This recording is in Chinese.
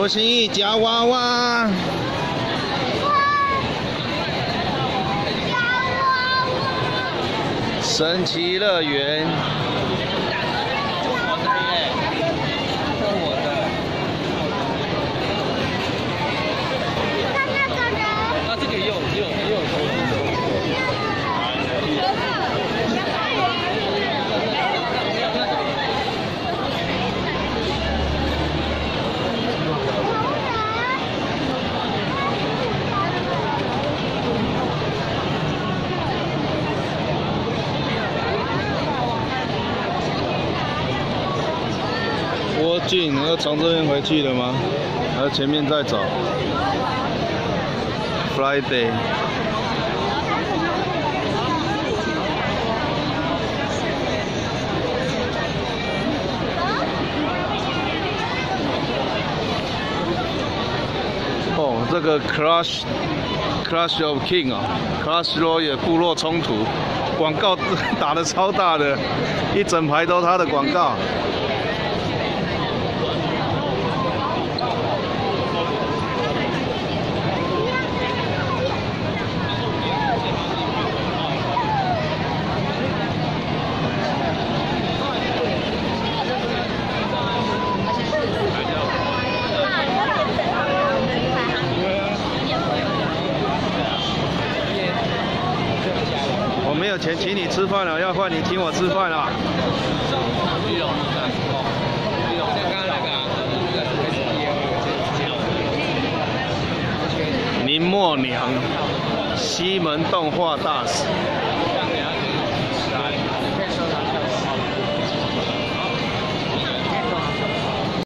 罗心意夹娃娃，神奇乐园。进，然后从这边回去了吗？还是前面再走？Friday。哦，这个 Clash Clash of King 啊，Clash Royale 部落冲突广告 打的超大的，一整排都他的广告。有钱请你吃饭了，要饭你请我吃饭了。林默娘，西门动画大使。